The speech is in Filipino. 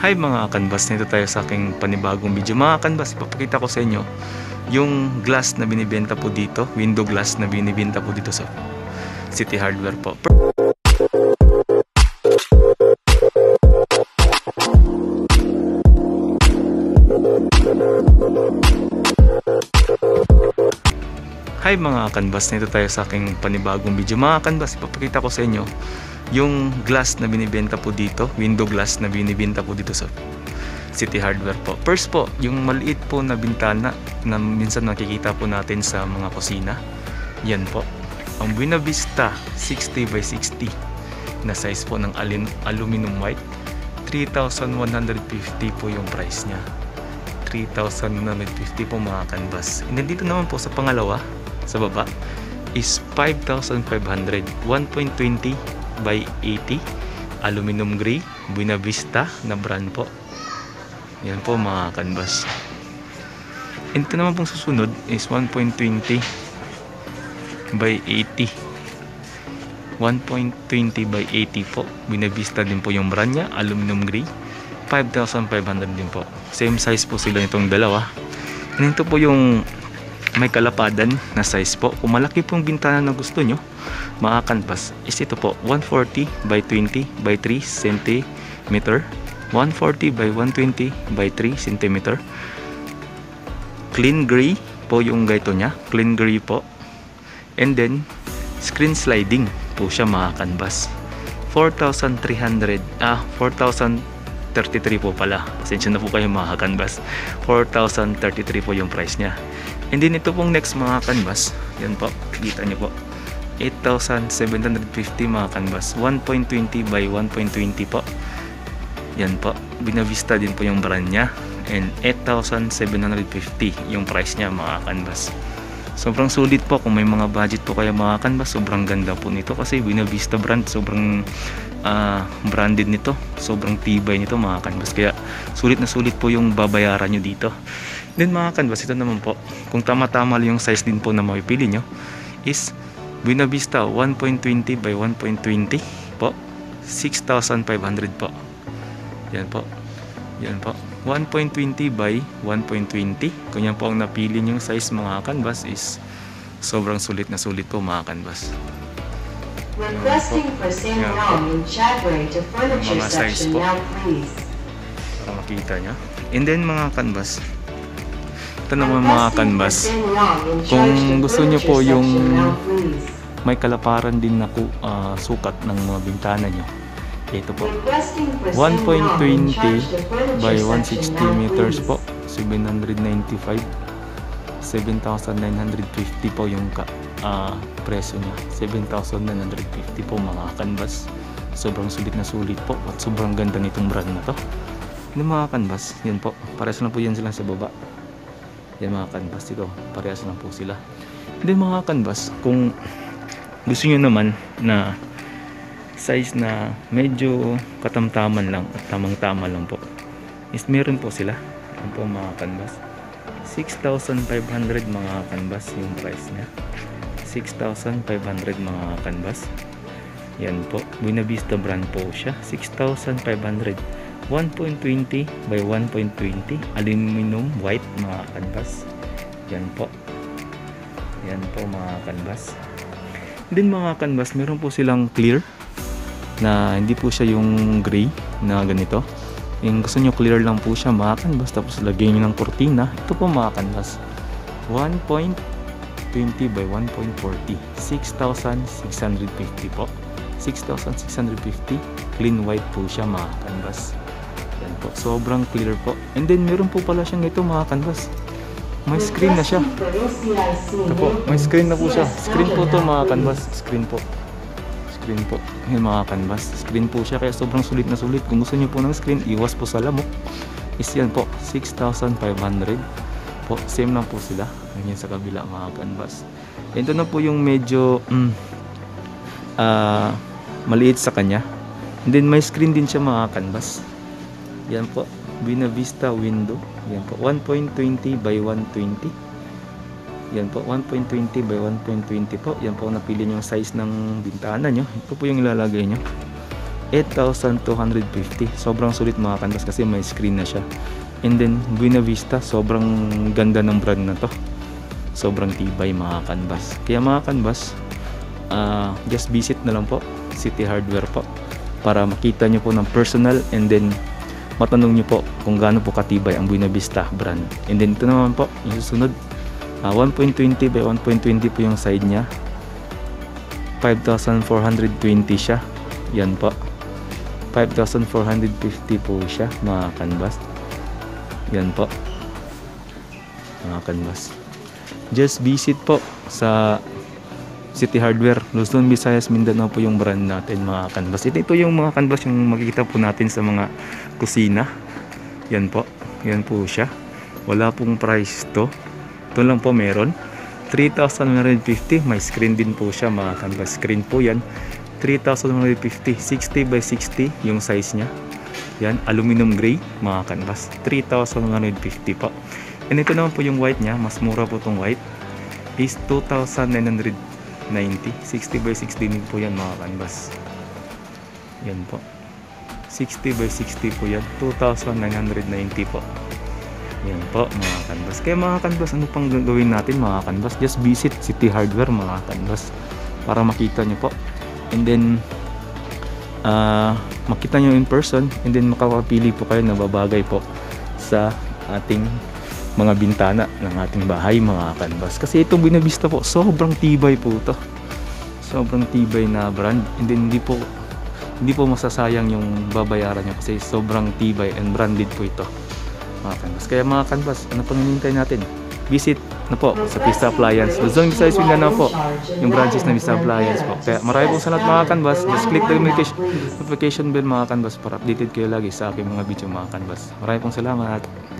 Hi mga kanbas, nito tayo sa aking panibagong video. Mga kanbas, ipapakita ko sa inyo yung glass na binibenta po dito, window glass na binibenta po dito sa City Hardware po. Hi mga kanbas, nito tayo sa aking panibagong video. Mga kanbas, ipapakita ko sa inyo yung glass na binibenta po dito, window glass na binibenta po dito sa City Hardware po. First po, yung maliit po na bintana na minsan nakikita po natin sa mga kusina. Yan po. Ang Buena Vista 60 by 60 na size po ng aluminum white. 3,150 po yung price niya. 3,150 po mga canvas. And then dito naman po sa pangalawa, sa baba, is 5,500. 1.20 by 80. Aluminum gray, Buena Vista na brand po. Yan po mga canvas. Ito naman pong susunod is 1.20 by 80. 1.20 by 80 po. Buena Vista din po yung brand niya, aluminum gray. 5,500 din po. Same size po sila nitong dalawa. And ito po yung may kalapadan na size po. Kung malaki pong bintana na gusto nyo, mga canvas, is ito po 140 by 20 by 3 cm 140 by 120 by 3 cm clean gray po yung gaito niya. Clean gray po. And then screen sliding po siya mga canvas. 4,300 ah 4,033 po pala. Pasensya na po kayo mga canvas. 4,033 po yung price niya and then ito pong next mga canvas. Yan po kita niyo po. 8,750 mga canvas. 1.20 by 1.20 po. Yan po binavista din po yung brand niya. And 8,750 yung price niya mga canvas. Sobrang sulit po kung may mga budget po kayo mga canvas sobrang ganda po nito. Kasi binavista brand sobrang uh, branded nito. Sobrang tibay nito mga canvas. Kaya sulit na sulit po yung babayaran nyo dito then mga canvas ito naman po. Kung tama-tama yung size din po na mapipili nyo is Buena Vista 1.20 by 1.20 po. 6,500 po. Yan po. Yan po. 1.20 by 1.20 kung yan po ang napili yung size mga canvas is sobrang sulit na sulit po mga canvas. Requesting for Sam Yeah. Rom in Chadway to furniture section now please. para makita nyo. And then mga canvas ito naman mga canvas. Kung gusto nyo po yung- may kalaparan din na ah, sukat ng mga bintana nyo ito po. Requesting for Sam Rom in 1.20 charge to furniture by section 160 now meters po 795 7,950 po yung ka, ah, presyo niya. 7,950 po mga canvas. Sobrang sulit na sulit po at sobrang ganda nitong brand na to. Yung mga canvas yan po. Parehas lang po yan sila sa baba yan mga canvas dito parehas lang po sila. Then mga canvas kung gusto nyo naman na size na medyo katamtaman lang at tamang tama lang po is meron po sila. Yan po mga canvas. 6,500 mga canvas yung price niya. 6,500 mga canvas. Yan po. Buena Vista brand po siya. 6,500 1.20 by 1.20 aluminum white mga canvas. Yan po. Yan po mga canvas. Din mga canvas meron po silang clear na hindi po siya yung gray na ganito. Yung gusto nyo clear lang po siya mga canvas. Tapos lagyan nyo ng cortina ito po mga canvas. 1.20 by 1.40 6,650 po. 6,650 clean white po siya mga canvas po. Sobrang clear po. And then meron po pala siyang ito mga canvas. May screen na siya. Ito po. May screen na po siya. Screen po to mga canvas. Screen po. Screen po. Yung mga canvas. Screen po siya. Kaya sobrang sulit na sulit. Kung gusto niyo po ng screen iwas po sa lamok. Is yan po. 6,500 po. Same lang po sila. Ganyan sa kabila mga canvas. Ito na po yung medyo mm, ah, maliit sa kanya. And then may screen din siya mga canvas yan po Buena Vista window yan po 1.20 by 120 yan po, 1.20 by 1.20 po. Yan po napili nyo size ng bintana nyo. Ito po yung ilalagay nyo. 8,250. Sobrang sulit mga canvas kasi may screen na siya. And then, Buena Vista, sobrang ganda ng brand na to. Sobrang tibay mga canvas. Kaya mga canvas, ah, just visit na lang po City Hardware po para makita nyo po ng personal and then matanong nyo po kung gaano po katibay ang Buena Vista brand. And then ito naman po, yung susunod, ah, 1.20 by 1.20 po yung side niya. 5,420 siya. Yan po. 5,450 po siya mga canvas. Yan po. Mga canvas. Just visit po sa City Hardware, Luzon, Visayas, Mindanao po yung brand natin mga canvas. Ito, ito yung mga canvas yung makikita po natin sa mga kusina. Yan po. Yan po siya. Wala pong price to. Ito lang po meron. 3,150. May screen din po siya mga canvas. Screen po yan. 3,150. 60 by 60 yung size niya. Yan. Aluminum gray mga canvas. 3,150 po. And ito naman po yung white niya. Mas mura po itong white. Is 2,990. 60 by 60 din po yan mga canvas. Yan po. 60 by 60 po yan. 2,990 po. Yan po mga canvas. Kaya mga canvas, ano pang gagawin natin mga canvas? Just visit City Hardware mga canvas para makita nyo po. And then, ah makita nyo in person and then makakapili po kayo na babagay po sa ating mga bintana ng ating bahay mga canvas. Kasi itong binabista po, sobrang tibay po to. Sobrang tibay na brand. And then hindi po hindi po masasayang yung babayaran nyo kasi sobrang tibay and branded po ito mga canvas. Kaya mga canvas, ano pang hinihintay natin? Visit na po sa Pista Appliance. Luzon, Visayas, Mindanao po. Yung branches ng Pista Appliance po. Kaya marami pong salamat mga canvas. Just click the notification, bell mga canvas para updated kayo lagi sa aking mga video mga canvas. Marami pong salamat.